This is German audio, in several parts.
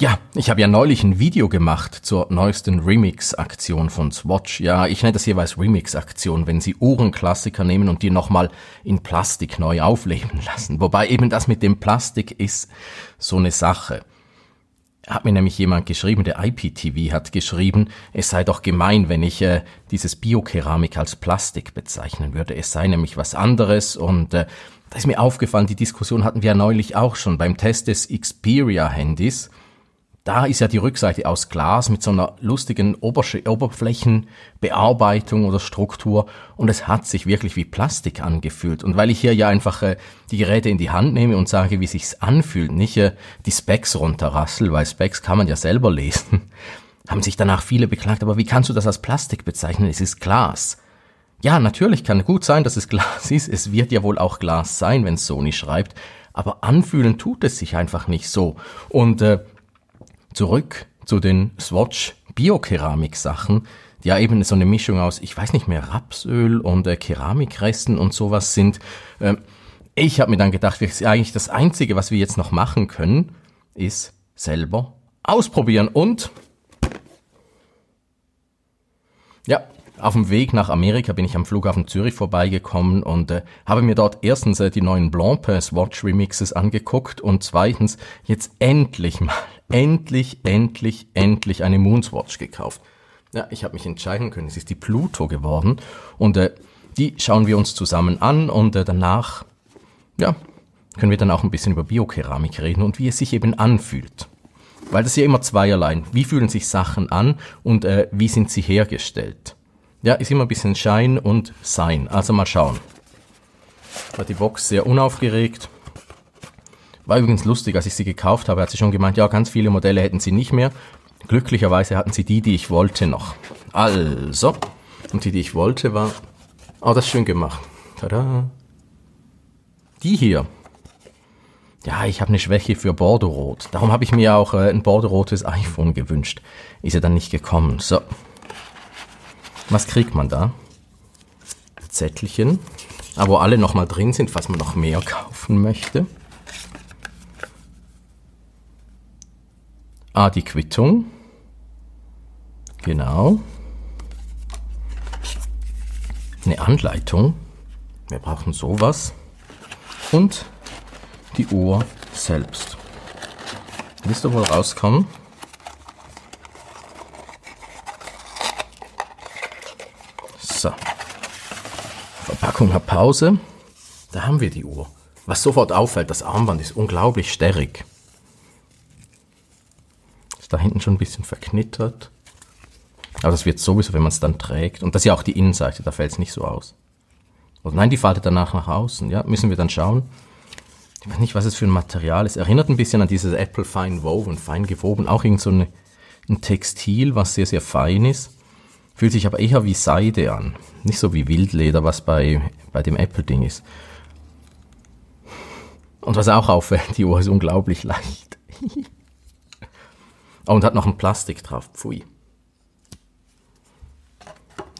Ja, ich habe ja neulich ein Video gemacht zur neuesten Remix-Aktion von Swatch. Ja, ich nenne das jeweils Remix-Aktion, wenn sie Uhrenklassiker nehmen und die nochmal in Plastik neu aufleben lassen. Wobei eben das mit dem Plastik ist so eine Sache. Hat mir nämlich jemand geschrieben, der IPTV hat geschrieben, es sei doch gemein, wenn ich äh, dieses Biokeramik als Plastik bezeichnen würde. Es sei nämlich was anderes und äh, da ist mir aufgefallen, die Diskussion hatten wir ja neulich auch schon beim Test des Xperia-Handys da ist ja die Rückseite aus Glas mit so einer lustigen Obersch Oberflächenbearbeitung oder Struktur und es hat sich wirklich wie Plastik angefühlt. Und weil ich hier ja einfach äh, die Geräte in die Hand nehme und sage, wie sich's anfühlt, nicht äh, die Specs runterrassel, weil Specs kann man ja selber lesen, haben sich danach viele beklagt, aber wie kannst du das als Plastik bezeichnen? Es ist Glas. Ja, natürlich kann gut sein, dass es Glas ist. Es wird ja wohl auch Glas sein, wenn Sony schreibt. Aber anfühlen tut es sich einfach nicht so. Und äh, zurück zu den Swatch Biokeramik Sachen, die ja eben so eine Mischung aus, ich weiß nicht mehr, Rapsöl und äh, Keramikresten und sowas sind. Ähm, ich habe mir dann gedacht, eigentlich das Einzige, was wir jetzt noch machen können, ist selber ausprobieren und ja, auf dem Weg nach Amerika bin ich am Flughafen Zürich vorbeigekommen und äh, habe mir dort erstens äh, die neuen Blancpain Swatch Remixes angeguckt und zweitens jetzt endlich mal endlich, endlich, endlich eine Moonswatch gekauft. Ja, ich habe mich entscheiden können. Es ist die Pluto geworden und äh, die schauen wir uns zusammen an und äh, danach, ja, können wir dann auch ein bisschen über Biokeramik reden und wie es sich eben anfühlt. Weil das ist ja immer zweierlei. Wie fühlen sich Sachen an und äh, wie sind sie hergestellt? Ja, ist immer ein bisschen Schein und Sein. Also mal schauen. War die Box sehr unaufgeregt. War übrigens lustig, als ich sie gekauft habe, hat sie schon gemeint, ja, ganz viele Modelle hätten sie nicht mehr. Glücklicherweise hatten sie die, die ich wollte noch. Also, und die, die ich wollte, war, oh, das ist schön gemacht. Tada. Die hier. Ja, ich habe eine Schwäche für Bordeaux-Rot. Darum habe ich mir auch äh, ein Bordeaux-rotes iPhone gewünscht. Ist ja dann nicht gekommen. So. Was kriegt man da? Zettelchen. Aber wo alle nochmal drin sind, falls man noch mehr kaufen möchte. Ah, die Quittung. Genau. Eine Anleitung. Wir brauchen sowas. Und die Uhr selbst. Willst du wohl rauskommen? So. Verpackung hat Pause. Da haben wir die Uhr. Was sofort auffällt, das Armband ist unglaublich sterrig. Ist da hinten schon ein bisschen verknittert. Aber das wird sowieso, wenn man es dann trägt. Und das ist ja auch die Innenseite, da fällt es nicht so aus. Oder nein, die faltet danach nach außen. Ja, müssen wir dann schauen. Ich weiß nicht, was es für ein Material ist. Erinnert ein bisschen an dieses Apple Fine Woven, fein gewoben. Auch irgend so eine, ein Textil, was sehr, sehr fein ist. Fühlt sich aber eher wie Seide an. Nicht so wie Wildleder, was bei, bei dem Apple-Ding ist. Und was auch auffällt, die Uhr ist unglaublich leicht. Oh, und hat noch ein Plastik drauf. Pfui.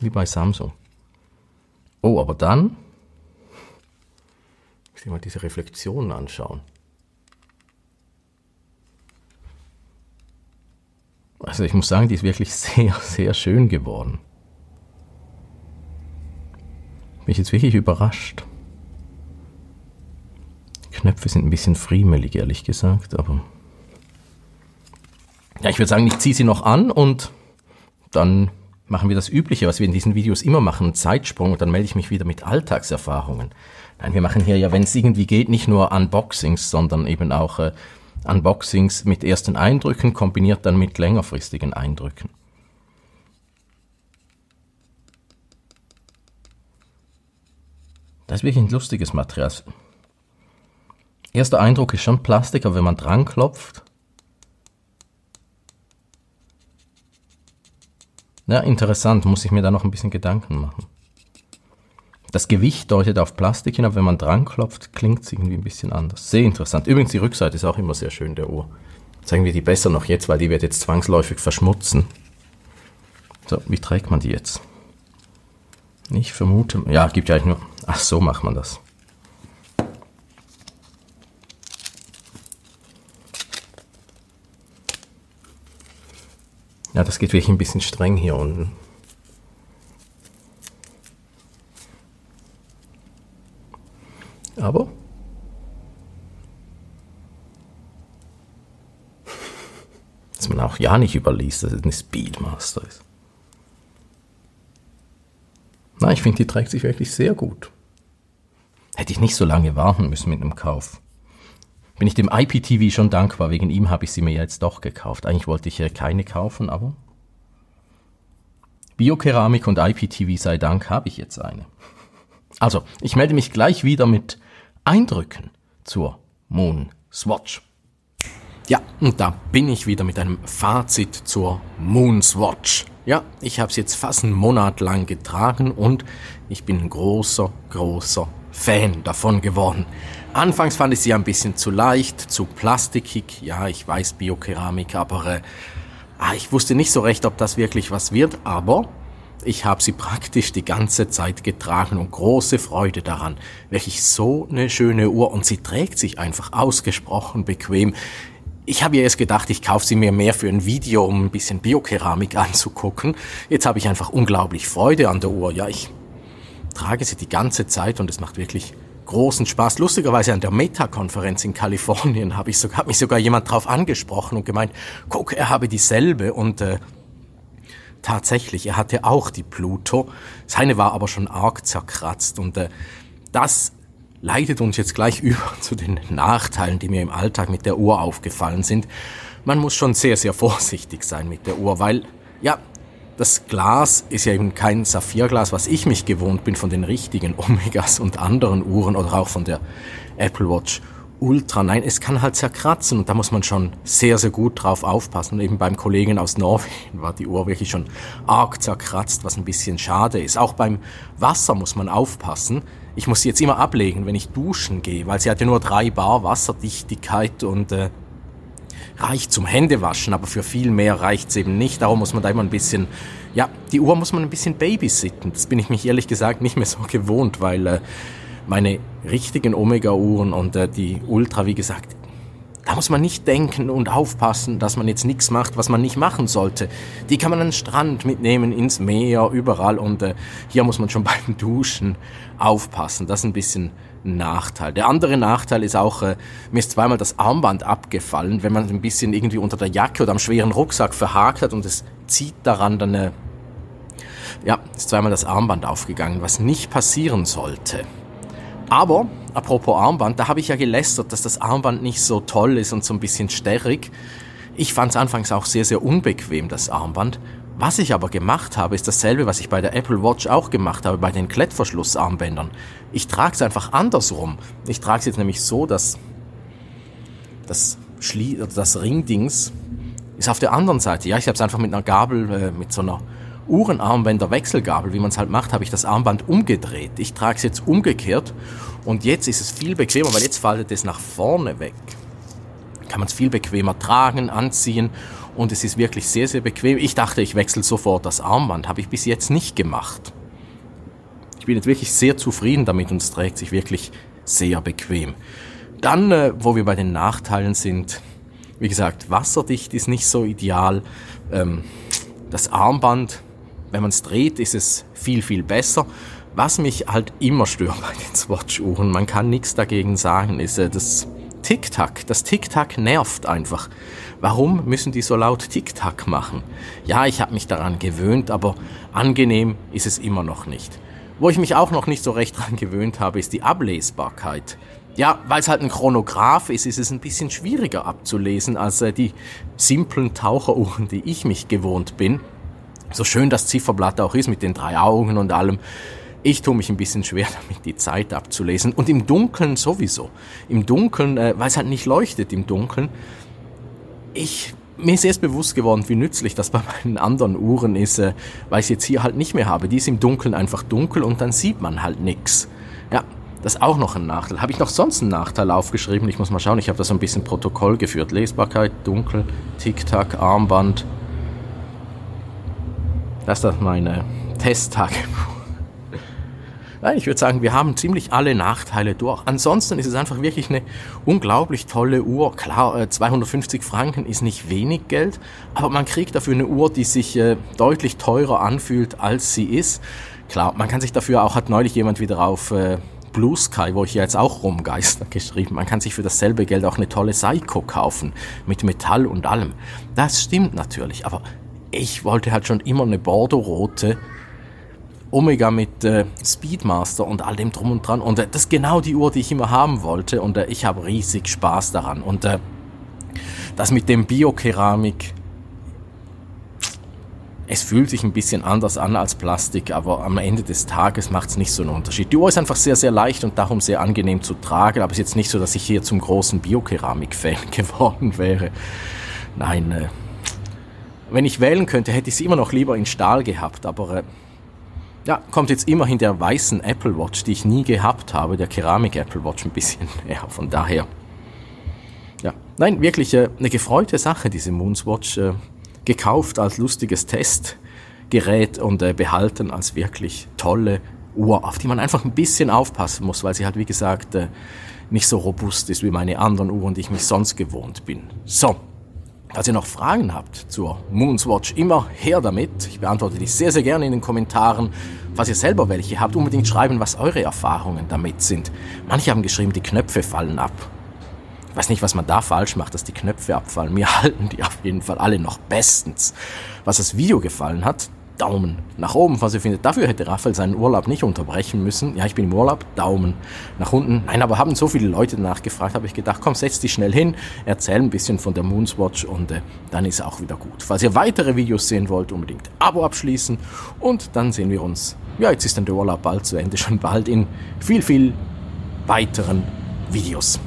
Wie bei Samsung. Oh, aber dann. Ich will mal diese Reflexionen anschauen. Also ich muss sagen, die ist wirklich sehr, sehr schön geworden. Bin ich jetzt wirklich überrascht. Die Knöpfe sind ein bisschen friemelig, ehrlich gesagt, aber ja, ich würde sagen, ich ziehe sie noch an und dann machen wir das Übliche, was wir in diesen Videos immer machen, einen Zeitsprung und dann melde ich mich wieder mit Alltagserfahrungen. Nein, wir machen hier ja, wenn es irgendwie geht, nicht nur Unboxings, sondern eben auch äh, Unboxings mit ersten Eindrücken kombiniert dann mit längerfristigen Eindrücken. Das ist wirklich ein lustiges Material. Erster Eindruck ist schon Plastik, aber wenn man dran klopft, Ja, interessant, muss ich mir da noch ein bisschen Gedanken machen. Das Gewicht deutet auf Plastik hin, aber wenn man dran klopft, klingt es irgendwie ein bisschen anders. Sehr interessant. Übrigens, die Rückseite ist auch immer sehr schön, der Uhr. Zeigen wir die besser noch jetzt, weil die wird jetzt zwangsläufig verschmutzen. So, wie trägt man die jetzt? Ich vermute, ja, gibt ja eigentlich nur, ach so macht man das. Ja, das geht wirklich ein bisschen streng hier unten. Aber dass man auch ja nicht überliest, dass es eine Speedmaster ist. Na, ich finde, die trägt sich wirklich sehr gut. Hätte ich nicht so lange warten müssen mit einem Kauf. Bin ich dem IPTV schon dankbar, wegen ihm habe ich sie mir jetzt doch gekauft. Eigentlich wollte ich keine kaufen, aber Biokeramik und IPTV sei Dank habe ich jetzt eine. Also, ich melde mich gleich wieder mit Eindrücken zur Moon Swatch. Ja, und da bin ich wieder mit einem Fazit zur Moon Swatch. Ja, ich habe es jetzt fast einen Monat lang getragen und ich bin ein großer, großer Fan davon geworden. Anfangs fand ich sie ein bisschen zu leicht, zu plastikig. Ja, ich weiß Biokeramik, aber äh, ah, ich wusste nicht so recht, ob das wirklich was wird. Aber ich habe sie praktisch die ganze Zeit getragen und große Freude daran. Wirklich so eine schöne Uhr und sie trägt sich einfach ausgesprochen bequem. Ich habe ja erst gedacht, ich kaufe sie mir mehr für ein Video, um ein bisschen Biokeramik anzugucken. Jetzt habe ich einfach unglaublich Freude an der Uhr. Ja, ich trage sie die ganze Zeit und es macht wirklich großen Spaß. Lustigerweise an der Meta-Konferenz in Kalifornien habe ich sogar, hat mich sogar jemand drauf angesprochen und gemeint, guck, er habe dieselbe und äh, tatsächlich, er hatte auch die Pluto. Seine war aber schon arg zerkratzt und äh, das leitet uns jetzt gleich über zu den Nachteilen, die mir im Alltag mit der Uhr aufgefallen sind. Man muss schon sehr, sehr vorsichtig sein mit der Uhr, weil, ja, das Glas ist ja eben kein Saphirglas, was ich mich gewohnt bin von den richtigen Omegas und anderen Uhren oder auch von der Apple Watch Ultra. Nein, es kann halt zerkratzen und da muss man schon sehr, sehr gut drauf aufpassen. Und eben beim Kollegen aus Norwegen war die Uhr wirklich schon arg zerkratzt, was ein bisschen schade ist. Auch beim Wasser muss man aufpassen. Ich muss sie jetzt immer ablegen, wenn ich duschen gehe, weil sie hat ja nur drei Bar Wasserdichtigkeit und äh, reicht zum Händewaschen, aber für viel mehr reicht's eben nicht. Darum muss man da immer ein bisschen, ja, die Uhr muss man ein bisschen babysitten. Das bin ich mich ehrlich gesagt nicht mehr so gewohnt, weil äh, meine richtigen Omega-Uhren und äh, die Ultra, wie gesagt, da muss man nicht denken und aufpassen, dass man jetzt nichts macht, was man nicht machen sollte. Die kann man an den Strand mitnehmen, ins Meer, überall. Und äh, hier muss man schon beim Duschen aufpassen. Das ist ein bisschen ein Nachteil. Der andere Nachteil ist auch, äh, mir ist zweimal das Armband abgefallen, wenn man ein bisschen irgendwie unter der Jacke oder am schweren Rucksack verhakt hat und es zieht daran, dann äh, ja, ist zweimal das Armband aufgegangen, was nicht passieren sollte. Aber, apropos Armband, da habe ich ja gelästert, dass das Armband nicht so toll ist und so ein bisschen stärrig. Ich fand es anfangs auch sehr, sehr unbequem, das Armband. Was ich aber gemacht habe, ist dasselbe, was ich bei der Apple Watch auch gemacht habe, bei den Klettverschlussarmbändern. Ich trage es einfach andersrum. Ich trage es jetzt nämlich so, dass das, Schlie das Ringdings ist auf der anderen Seite. Ja, ich habe es einfach mit einer Gabel, äh, mit so einer Uhrenarmbänder Wechselgabel, wie man es halt macht, habe ich das Armband umgedreht. Ich trage es jetzt umgekehrt und jetzt ist es viel bequemer, weil jetzt faltet es nach vorne weg. Kann man es viel bequemer tragen, anziehen und es ist wirklich sehr, sehr bequem. Ich dachte, ich wechsle sofort das Armband, habe ich bis jetzt nicht gemacht. Ich bin jetzt wirklich sehr zufrieden damit und es trägt sich wirklich sehr bequem. Dann, äh, wo wir bei den Nachteilen sind, wie gesagt, wasserdicht ist nicht so ideal. Ähm, das Armband wenn man es dreht, ist es viel, viel besser. Was mich halt immer stört bei den Swatch-Uhren, man kann nichts dagegen sagen, ist äh, das Tick-Tack. Das Tick-Tack nervt einfach. Warum müssen die so laut Tick-Tack machen? Ja, ich habe mich daran gewöhnt, aber angenehm ist es immer noch nicht. Wo ich mich auch noch nicht so recht dran gewöhnt habe, ist die Ablesbarkeit. Ja, weil es halt ein Chronograph ist, ist es ein bisschen schwieriger abzulesen als äh, die simplen Taucheruhren, die ich mich gewohnt bin so schön das Zifferblatt auch ist mit den drei Augen und allem, ich tue mich ein bisschen schwer damit, die Zeit abzulesen. Und im Dunkeln sowieso. Im Dunkeln, äh, weil es halt nicht leuchtet im Dunkeln. Ich, mir ist erst bewusst geworden, wie nützlich das bei meinen anderen Uhren ist, äh, weil ich es jetzt hier halt nicht mehr habe. Die ist im Dunkeln einfach dunkel und dann sieht man halt nix. Ja, das ist auch noch ein Nachteil. Habe ich noch sonst einen Nachteil aufgeschrieben? Ich muss mal schauen, ich habe da so ein bisschen Protokoll geführt. Lesbarkeit, dunkel, Tic-Tac, Armband, das ist meine Testtagebuch. ich würde sagen, wir haben ziemlich alle Nachteile durch. Ansonsten ist es einfach wirklich eine unglaublich tolle Uhr. Klar, 250 äh, Franken ist nicht wenig Geld, aber man kriegt dafür eine Uhr, die sich äh, deutlich teurer anfühlt, als sie ist. Klar, man kann sich dafür auch, hat neulich jemand wieder auf äh, Blue Sky, wo ich ja jetzt auch rumgeister, geschrieben. Man kann sich für dasselbe Geld auch eine tolle Seiko kaufen, mit Metall und allem. Das stimmt natürlich, aber ich wollte halt schon immer eine Bordeaux-rote Omega mit äh, Speedmaster und all dem drum und dran. Und äh, das ist genau die Uhr, die ich immer haben wollte. Und äh, ich habe riesig Spaß daran. Und äh, das mit dem Biokeramik, es fühlt sich ein bisschen anders an als Plastik, aber am Ende des Tages macht es nicht so einen Unterschied. Die Uhr ist einfach sehr, sehr leicht und darum sehr angenehm zu tragen. Aber es ist jetzt nicht so, dass ich hier zum großen Biokeramik-Fan geworden wäre. Nein, äh, wenn ich wählen könnte, hätte ich sie immer noch lieber in Stahl gehabt. Aber äh, ja, kommt jetzt immerhin der weißen Apple Watch, die ich nie gehabt habe, der Keramik Apple Watch ein bisschen näher. Von daher. Ja, nein, wirklich äh, eine gefreute Sache, diese Moonswatch. Äh, gekauft als lustiges Testgerät und äh, behalten als wirklich tolle Uhr, auf die man einfach ein bisschen aufpassen muss, weil sie halt, wie gesagt, äh, nicht so robust ist wie meine anderen Uhren, die ich mich sonst gewohnt bin. So, Falls ihr noch Fragen habt zur Moonswatch, immer her damit. Ich beantworte die sehr, sehr gerne in den Kommentaren. Falls ihr selber welche habt, unbedingt schreiben, was eure Erfahrungen damit sind. Manche haben geschrieben, die Knöpfe fallen ab. Ich weiß nicht, was man da falsch macht, dass die Knöpfe abfallen. Mir halten die auf jeden Fall alle noch bestens. Was das Video gefallen hat, Daumen nach oben, was ihr findet. Dafür hätte Raphael seinen Urlaub nicht unterbrechen müssen. Ja, ich bin im Urlaub, Daumen nach unten. Nein, aber haben so viele Leute nachgefragt, habe ich gedacht, komm, setz dich schnell hin, erzähl ein bisschen von der Moonswatch und äh, dann ist auch wieder gut. Falls ihr weitere Videos sehen wollt, unbedingt Abo abschließen und dann sehen wir uns, ja, jetzt ist dann der Urlaub bald zu Ende, schon bald in viel, viel weiteren Videos.